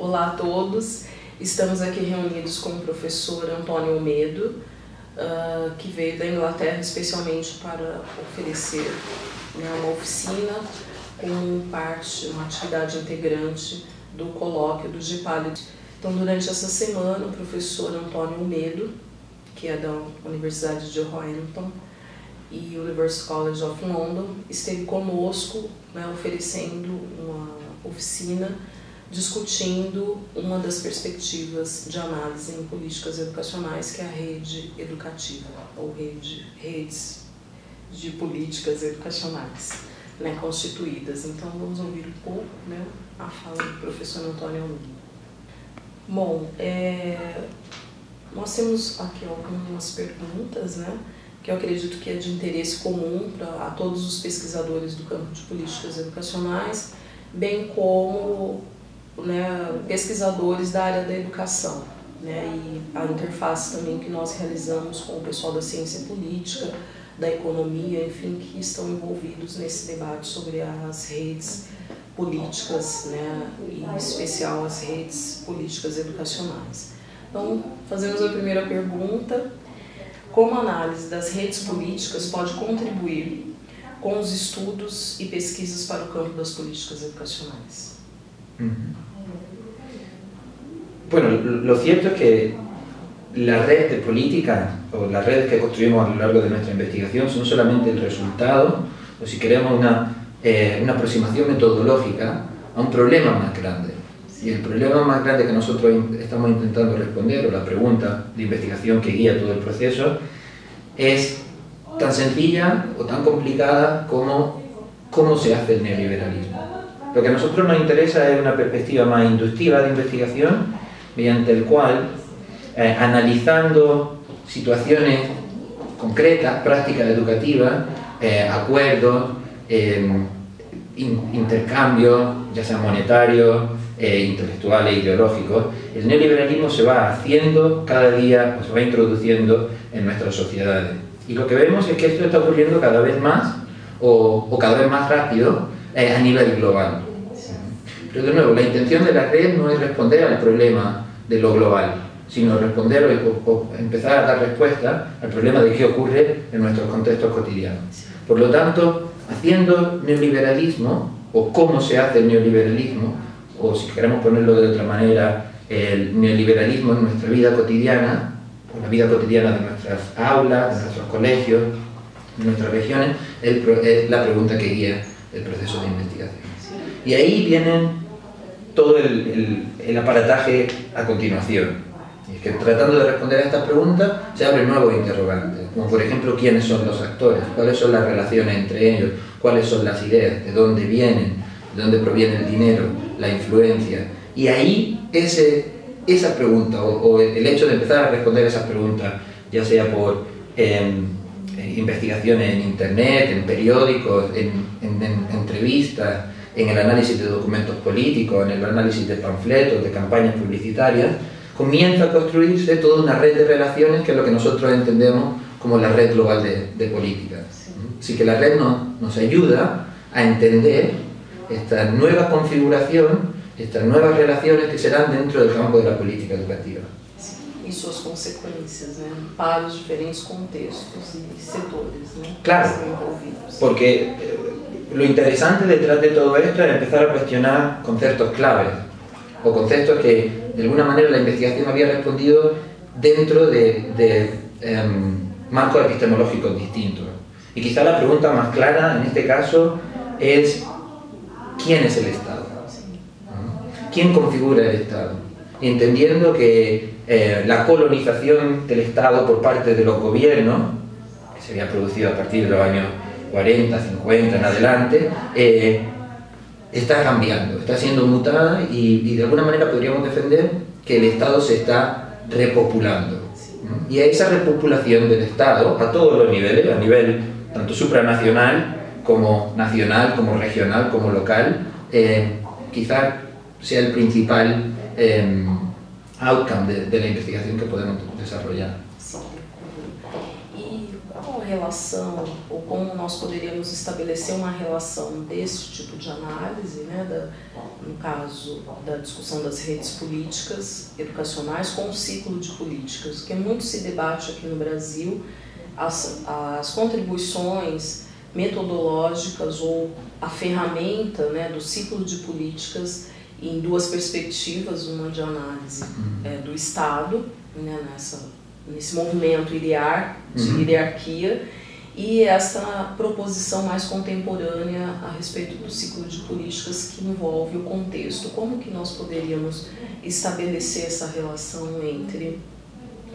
Olá a todos, estamos aqui reunidos com o professor Antônio Almedo, uh, que veio da Inglaterra especialmente para oferecer né, uma oficina como parte, uma atividade integrante do colóquio do GIPALI. Então, durante essa semana, o professor Antônio Almedo, que é da Universidade de Roehampton, e University College of London esteve conosco né, oferecendo uma oficina discutindo uma das perspectivas de análise em políticas educacionais, que é a rede educativa, ou rede, redes de políticas educacionais né, constituídas. Então vamos ouvir um pouco né, a fala do professor Antônio Almeida. Bom, é, nós temos aqui algumas perguntas, né? que eu acredito que é de interesse comum para a todos os pesquisadores do campo de políticas educacionais, bem como né, pesquisadores da área da educação. Né, e a interface também que nós realizamos com o pessoal da ciência política, da economia, enfim, que estão envolvidos nesse debate sobre as redes políticas, né, e em especial as redes políticas educacionais. Então, fazemos a primeira pergunta como a análise das redes políticas pode contribuir con os estudos y pesquisas para el campo das políticas educacionales. Bueno, lo cierto es que la red de política o las redes que construimos a lo largo de nuestra investigación son solamente el resultado, o si queremos una, eh, una aproximación metodológica a un problema más grande. Y el problema más grande que nosotros estamos intentando responder, o la pregunta de investigación que guía todo el proceso, es tan sencilla o tan complicada como cómo se hace el neoliberalismo. Lo que a nosotros nos interesa es una perspectiva más inductiva de investigación, mediante el cual, eh, analizando situaciones concretas, prácticas educativas, eh, acuerdos, eh, intercambios, ya sean monetarios, eh, intelectuales ideológicos, el neoliberalismo se va haciendo cada día, o se va introduciendo en nuestras sociedades. Y lo que vemos es que esto está ocurriendo cada vez más, o, cada vez más rápido, a nivel global. Pero de nuevo, la intención de la red no es responder al problema de lo global, sino responder o, empezar a dar respuesta al problema de qué ocurre en nuestros contextos cotidianos. Por lo tanto, haciendo neoliberalismo, o cómo se hace el neoliberalismo, o si queremos ponerlo de otra manera, el neoliberalismo en nuestra vida cotidiana, o la vida cotidiana de nuestras aulas, de nuestros colegios, de nuestras regiones, es la pregunta que guía el proceso de investigación. Y ahí viene todo el, el, aparataje a continuación. Y es que tratando de responder a estas preguntas se abren nuevos interrogantes, como por ejemplo quiénes son los actores, cuáles son las relaciones entre ellos, cuáles son las ideas, de dónde vienen, de dónde proviene el dinero, la influencia. Y ahí ese, esa pregunta, o, el hecho de empezar a responder esas preguntas, ya sea por em, investigaciones en internet, en periódicos, en, entrevistas, en el análisis de documentos políticos, en el análisis de panfletos, de campañas publicitarias, comienza a construirse toda una red de relaciones que es lo que nosotros entendemos como la red global de, de políticas. Así que la red nos, nos ayuda a entender esta nueva configuración, estas nuevas relaciones que serán dentro del campo de la política educativa. E suas consequências né, para os diferentes contextos e setores né, claro, Porque eh, lo interesante detrás de todo esto es empezar a cuestionar conceptos claves o conceptos que de alguna manera la investigación había respondido dentro de, de em, marcos epistemológicos distintos. Y quizá la pregunta más clara en este caso es quién es el Estado, quién configura el Estado, entendiendo que eh, la colonización del Estado por parte de los gobiernos, que se había producido a partir de los años 40, 50 en adelante, eh, está cambiando, está siendo mutada y, de alguna manera podríamos defender que el Estado se está repopulando. Y a esa repopulación del Estado, a todos los niveles, a nivel tanto supranacional como nacional, como regional, como local, eh, quizás sea el principal eh, outcome de, de, la investigación que podemos desarrollar. Sí. ¿Y cuál relação, ou como nós poderíamos estabelecer uma relação desse tipo de análise, né, da, no caso da discussão das redes políticas educacionais, com o ciclo de políticas, que muito se debate aqui no Brasil, as, as contribuições metodológicas ou a ferramenta né, do ciclo de políticas em duas perspectivas, uma de análise uhum. é, do Estado, né, nessa, nesse movimento iliar, de uhum. hierarquia, e essa proposição mais contemporânea a respeito do ciclo de políticas que envolve o contexto. Como que nós poderíamos estabelecer essa relação entre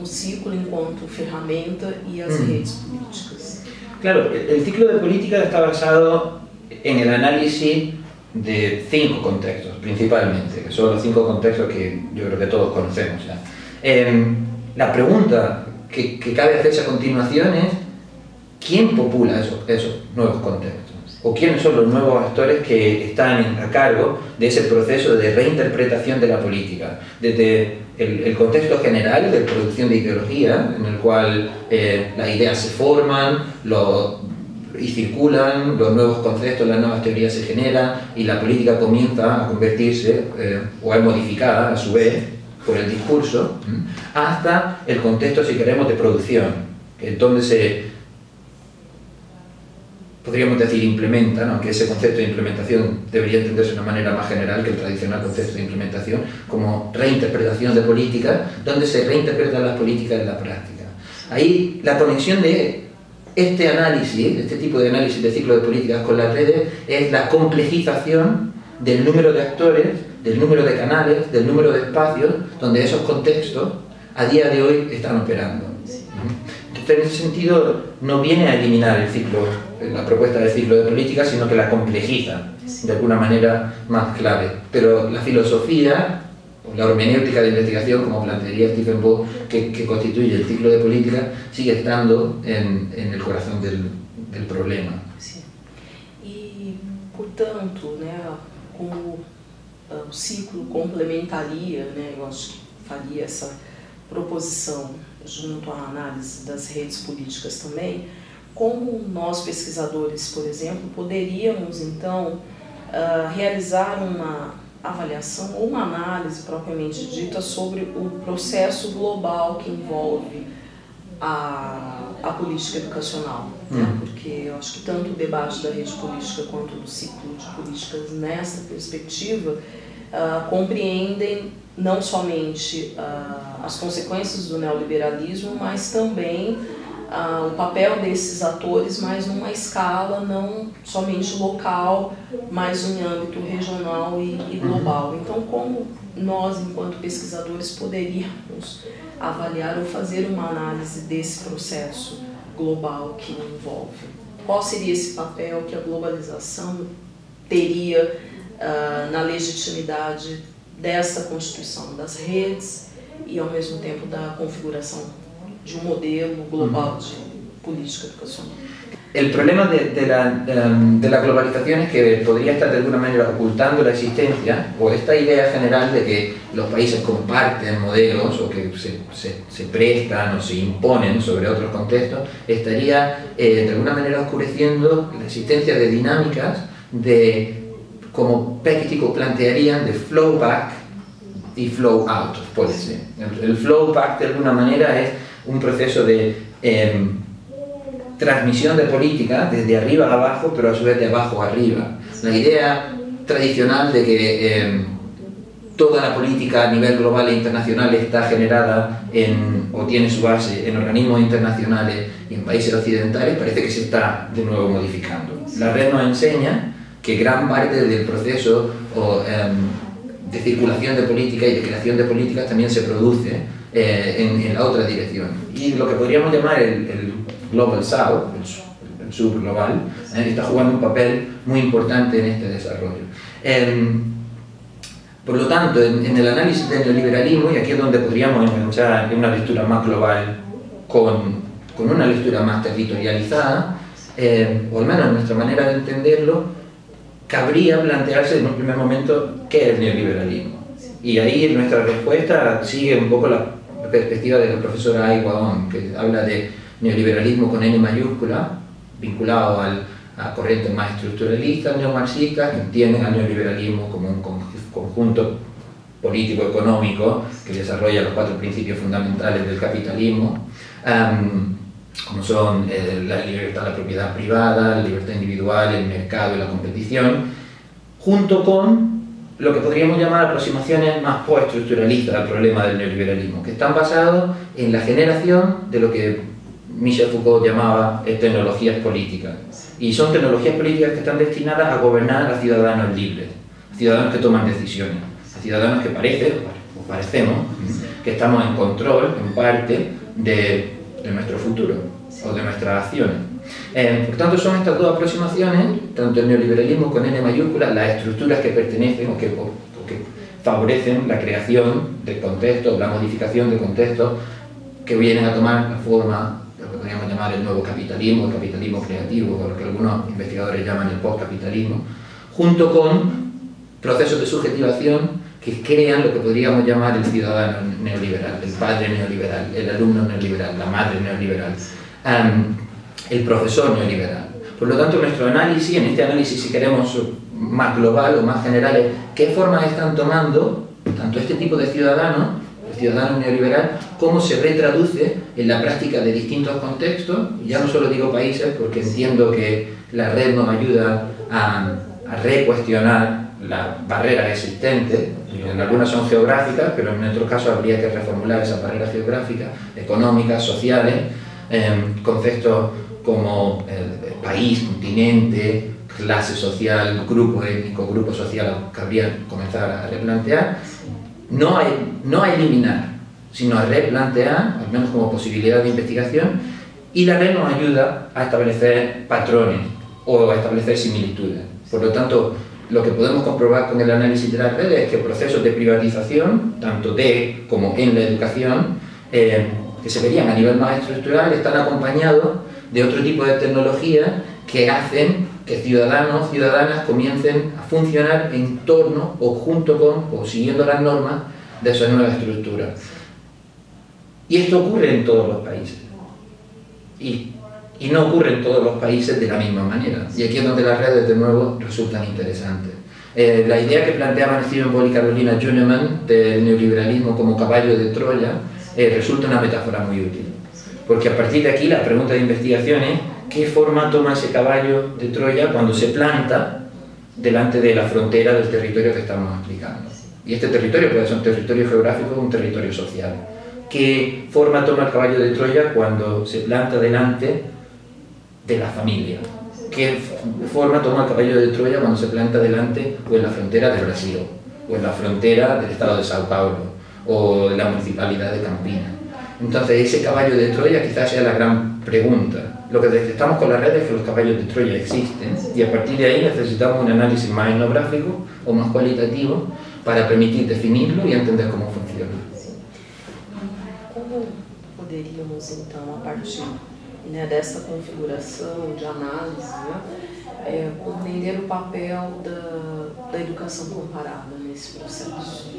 o ciclo enquanto ferramenta y las mm. redes políticas. Claro, el ciclo de política está basado en el análisis de cinco contextos, principalmente, que son los cinco contextos que yo creo que todos conocemos ya. Em, la pregunta que, cabe hacerse a continuación es ¿quién popula esos, esos nuevos contextos? ¿O quiénes son los nuevos actores que están a cargo de ese proceso de reinterpretación de la política? Desde el, contexto general de producción de ideología, en el cual eh, las ideas se forman y circulan, los nuevos conceptos, las nuevas teorías se generan y la política comienza a convertirse eh, o a modificada a su vez por el discurso, hasta el contexto, si queremos, de producción, donde se podríamos decir implementa, aunque ese concepto de implementación debería entenderse de una manera más general que el tradicional concepto de implementación, como reinterpretación de políticas, donde se reinterpretan las políticas en la práctica. Ahí la conexión de este análisis, este tipo de análisis de ciclo de políticas con las redes, es la complejización del número de actores, del número de canales, del número de espacios donde esos contextos a día de hoy están operando. Entonces, en ese sentido, no viene a eliminar el ciclo, la propuesta del ciclo de política, sino que la complejiza de alguna manera más clave. Pero la filosofía, la hermenéutica de investigación, como plantearía Stephen Ball, que, constituye el ciclo de política, sigue estando en, el corazón del, problema. Y, por tanto, né, como o ciclo complementaria, né, eu acho faria essa proposição junto à análise das redes políticas também, como nós pesquisadores, por exemplo, poderíamos então uh, realizar uma avaliação ou uma análise propriamente dita sobre o processo global que envolve a, a política educacional, né? Uhum. porque eu acho que tanto o debate da rede política quanto do ciclo de políticas nessa perspectiva uh, compreendem não somente uh, as consequências do neoliberalismo, mas também uh, o papel desses atores, mas numa escala não somente local, mas em âmbito regional e, e global. Então, como nós, enquanto pesquisadores, poderíamos avaliar ou fazer uma análise desse processo global que envolve? Qual seria esse papel que a globalização teria uh, na legitimidade dessa constituição das redes e ao mesmo tempo da configuração de un modelo global de política educacional. El problema de, la, de, la, globalización es que podría estar de alguna manera ocultando la existencia o esta idea general de que los países comparten modelos o que se, se, prestan o se imponen sobre otros contextos, estaría eh, de alguna manera oscureciendo la existencia de dinámicas de, como Pekitico plantearían, de flow back y flow out, puede ser. el flow back de alguna manera es un proceso de em, transmisión de política desde arriba a abajo, pero a su vez de abajo a arriba. La idea tradicional de que em, toda la política a nivel global e internacional está generada en, o tiene su base en organismos internacionales y en países occidentales, parece que se está de nuevo modificando. La red nos enseña que gran parte del proceso em, de circulación de política y de creación de políticas también se produce eh, en, la otra dirección. Y lo que podríamos llamar el, Global South, el, sur global, eh, está jugando un papel muy importante en este desarrollo. Em, por lo tanto, en, el análisis del neoliberalismo, y aquí es donde podríamos enganchar una lectura más global con, con una lectura más territorializada, em, o al menos nuestra manera de entenderlo, cabría plantearse en un primer momento qué es el neoliberalismo. Y ahí nuestra respuesta sigue un poco la perspectiva de la profesora Ai que habla de, neoliberalismo con N mayúscula, vinculado al, a corrientes más estructuralistas, neomarxistas, que entienden al neoliberalismo como un conjunto político-económico que desarrolla los cuatro principios fundamentales del capitalismo, como son eh, la libertad, la propiedad privada, la libertad individual, el mercado y la competición, junto con lo que podríamos llamar aproximaciones más postestructuralistas al problema del neoliberalismo, que están basados en la generación de lo que Michel Foucault llamaba eh, tecnologías políticas. Y son tecnologías políticas que están destinadas a gobernar a ciudadanos libres, a ciudadanos que toman decisiones ciudadanos que parece, o parecemos, que estamos en control, en parte, de, de nuestro futuro o de nuestras acciones. Eh, por tanto, son estas dos aproximaciones, tanto el neoliberalismo con N mayúscula, las estructuras que pertenecen o que, o que favorecen la creación de contextos, la modificación de contextos que vienen a tomar la forma de lo que podríamos llamar el nuevo capitalismo, el capitalismo creativo, o lo que algunos investigadores llaman el postcapitalismo, junto con procesos de subjetivación que crean lo que podríamos llamar el ciudadano neoliberal, el padre neoliberal, el alumno neoliberal, la madre neoliberal, el profesor neoliberal. Por lo tanto, nuestro análisis, en este análisis si queremos más global o más general, es qué formas están tomando tanto este tipo de ciudadano, el ciudadano neoliberal, cómo se retraduce en la práctica de distintos contextos, ya no solo digo países, porque entiendo que la red nos ayuda a, a recuestionar las barreras existentes, en algunas son geográficas, pero en otro caso habría que reformular esas barreras geográficas, económicas, sociales, conceptos como el país, continente, clase social, grupo étnico, grupo social, que habría que comenzar a replantear, no, hay, no a eliminar, sino a replantear, al menos como posibilidad de investigación, y la red nos ayuda a establecer patrones o a establecer similitudes. Por lo tanto, lo que podemos comprobar con el análisis de las redes es que procesos de privatización, tanto de como en la educación, eh, que se verían a nivel más estructural, están acompañados de otro tipo de tecnologías que hacen que ciudadanos, ciudadanas comiencen a funcionar en torno o junto con o siguiendo las normas de esas nuevas estructuras. Y esto ocurre en todos los países. Y y no ocurre en todos los países de la misma manera. Y aquí es donde las redes de nuevo resultan interesantes. Eh, la idea que planteaban Stephen Ball y Carolina Juneman del neoliberalismo como caballo de Troya eh, resulta una metáfora muy útil. Porque a partir de aquí la pregunta de investigación es qué forma toma ese caballo de Troya cuando se planta delante de la frontera del territorio que estamos aplicando. Y este territorio puede ser un territorio geográfico o un territorio social. ¿Qué forma toma el caballo de Troya cuando se planta delante de la familia. ¿Qué forma toma el caballo de Troya cuando se planta delante o en la frontera de Brasil, o en la frontera del estado de Sao Paulo, o de la municipalidad de Campina? Entonces, ese caballo de Troya quizás sea la gran pregunta. Lo que detectamos con la red es que los caballos de Troya existen y a partir de ahí necesitamos un análisis más etnográfico o más cualitativo para permitir definirlo y entender cómo funciona. ¿Cómo podríamos entonces a partir né, dessa configuração de análise, né, compreender o papel da educação comparada nesse processo,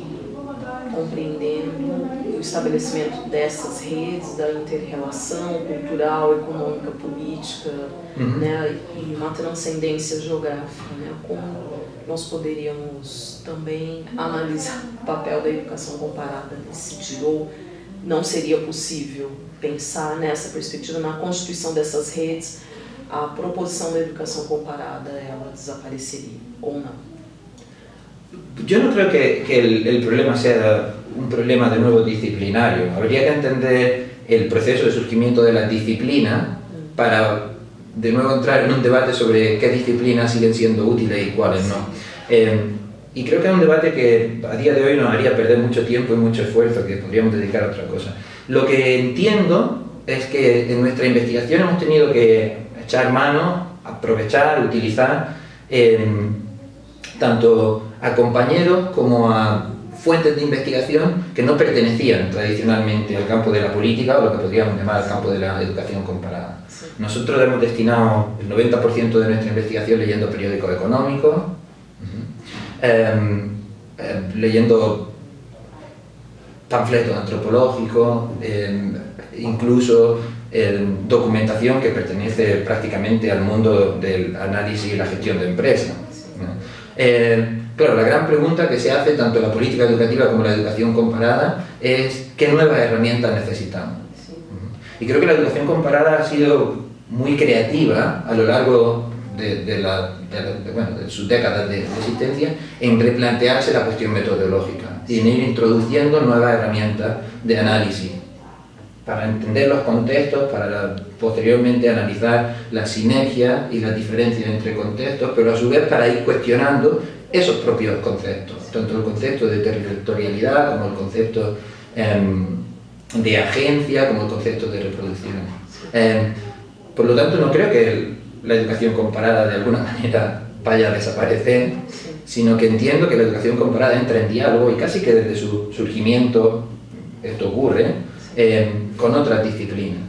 compreendendo o estabelecimento dessas redes, da interrelação cultural, econômica, política, uhum. né, e uma transcendência geográfica, né, como nós poderíamos também analisar o papel da educação comparada nesse sentido, ou não seria possível pensar nessa perspectiva, na constituição dessas redes, a proposição da educação comparada, ela desaparecería ou não? Yo no creo que, que el, el, problema sea un problema de nuevo disciplinario. Habría que entender el proceso de surgimiento de la disciplina para de nuevo entrar en un debate sobre qué disciplinas siguen siendo útiles y cuáles no. Eh, y creo que es un debate que a día de hoy nos haría perder mucho tiempo y mucho esfuerzo que podríamos dedicar a otra cosa. Lo que entiendo es que en nuestra investigación hemos tenido que echar mano, aprovechar, utilizar em, tanto a compañeros como a fuentes de investigación que no pertenecían tradicionalmente al campo de la política o lo que podríamos llamar al campo de la educación comparada. Nosotros hemos destinado el 90% de nuestra investigación leyendo periódicos económicos, em, em, leyendo panfletos antropológicos, incluso documentación que pertenece prácticamente al mundo del análisis y la gestión de empresas. Claro, la gran pregunta que se hace tanto la política educativa como la educación comparada es ¿qué nuevas herramientas necesitamos? Y creo que la educación comparada ha sido muy creativa a lo largo de, la, sus décadas de, existencia en replantearse la cuestión metodológica y en ir introduciendo nuevas herramientas de análisis para entender los contextos, para posteriormente analizar la sinergia y las diferencias entre contextos, pero a su vez para ir cuestionando esos propios conceptos, tanto el concepto de territorialidad como el concepto em, de agencia, como el concepto de reproducción. Em, por lo tanto, no creo que la educación comparada de alguna manera vaya a desaparecer, sino que entiendo que la educación comparada entra en diálogo y casi que desde su surgimiento esto ocurre em, con otras disciplinas.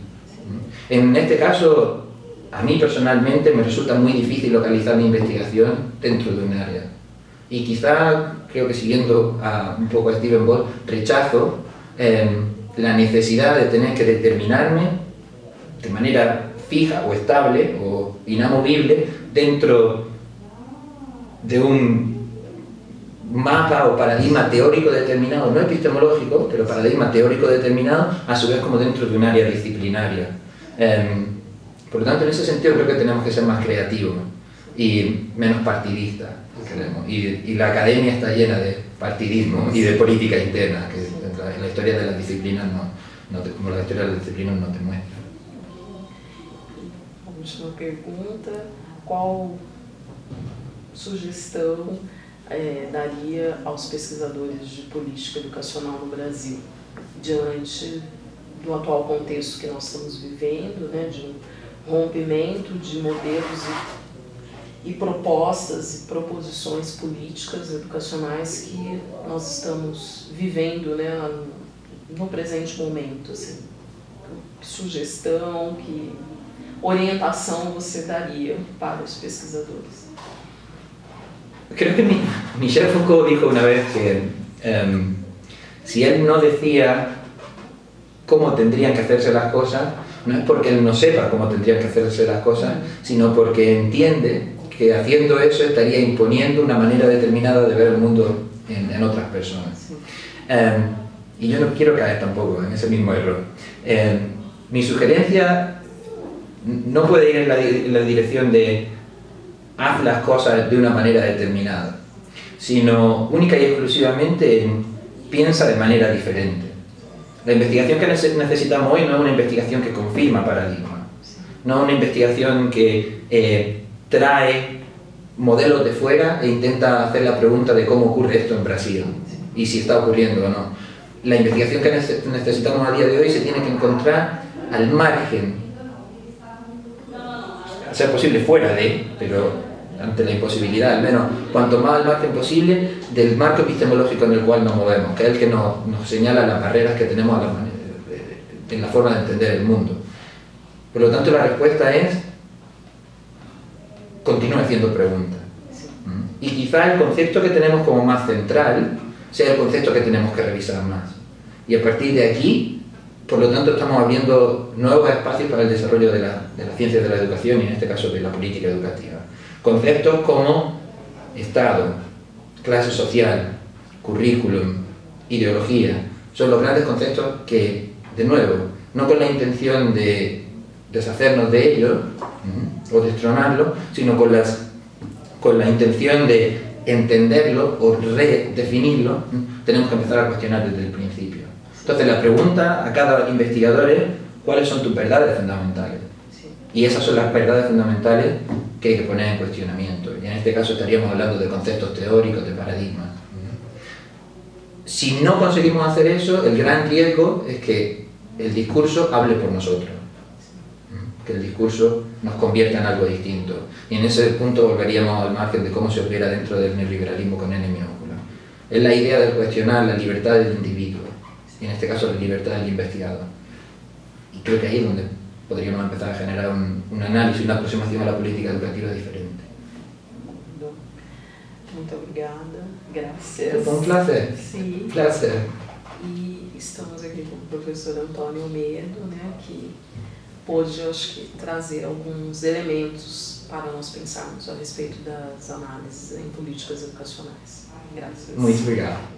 En este caso, a mí personalmente me resulta muy difícil localizar mi investigación dentro de un área. Y quizá, creo que siguiendo a, un poco a Steven Ball, rechazo em, la necesidad de tener que determinarme de manera fija o estable o inamovible dentro de un mapa o paradigma teórico determinado, no epistemológico, pero paradigma teórico determinado, a su vez como dentro de un área disciplinaria. Em, por lo tanto, en ese sentido creo que tenemos que ser más creativos y menos partidistas. Y, la academia está llena de partidismo y de política interna, que en la historia de las disciplinas, no, como la historia de las disciplinas no te muestra. Última pregunta, ¿cuál sugestão é, daria aos pesquisadores de política educacional no Brasil, diante do atual contexto que nós estamos vivendo, né, de um rompimento de modelos e, e propostas e proposições políticas educacionais que nós estamos vivendo né, no presente momento. Assim. Que sugestão, que orientação você daria para os pesquisadores? Creo que Michel Foucault dijo una vez que em, si él no decía cómo tendrían que hacerse las cosas, no es porque él no sepa cómo tendrían que hacerse las cosas, sino porque entiende que haciendo eso estaría imponiendo una manera determinada de ver el mundo en, otras personas. Em, y yo no quiero caer tampoco en ese mismo error. Em, mi sugerencia no puede ir en la dirección de haz las cosas de una manera determinada, sino única y exclusivamente piensa de manera diferente. La investigación que necesitamos hoy no es una investigación que confirma paradigmas, no es una investigación que eh, trae modelos de fuera e intenta hacer la pregunta de cómo ocurre esto en Brasil y si está ocurriendo o no. La investigación que necesitamos a día de hoy se tiene que encontrar al margen ser posible fuera de, pero ante la imposibilidad, al menos cuanto más al margen posible del marco epistemológico en el cual nos movemos, que es el que nos, señala las barreras que tenemos a la en la forma de entender el mundo. Por lo tanto, la respuesta es continúe haciendo preguntas. Y quizá el concepto que tenemos como más central sea el concepto que tenemos que revisar más. Y a partir de aquí por lo tanto, estamos abriendo nuevos espacios para el desarrollo de, la, de las ciencias de la educación y en este caso de la política educativa. Conceptos como Estado, clase social, currículum, ideología, son los grandes conceptos que, de nuevo, no con la intención de deshacernos de ellos o destronarlo, sino con, las, con la intención de entenderlo o redefinirlo, tenemos que empezar a cuestionar desde el principio. Entonces la pregunta a cada investigador es cuáles son tus verdades fundamentales. Y esas son las verdades fundamentales que hay que poner en cuestionamiento. Y en este caso estaríamos hablando de conceptos teóricos, de paradigmas. Si no conseguimos hacer eso, el gran riesgo es que el discurso hable por nosotros. Que el discurso nos convierta en algo distinto. Y en ese punto volveríamos al margen de cómo se opera dentro del neoliberalismo con N minúscula. Es la idea de cuestionar la libertad del individuo y en este caso la libertad del investigado. Y creo que ahí es donde podríamos empezar a generar un, un análisis, una aproximación a la política educativa diferente. Muito obrigada, gracias. Foi um prazer. Sim. Prazer. E estamos aqui com o professor Antônio Medo, né, que pôde, acho que, trazer alguns elementos para nós pensarmos a respeito das análises em políticas educacionais. Graças. Muito obrigado.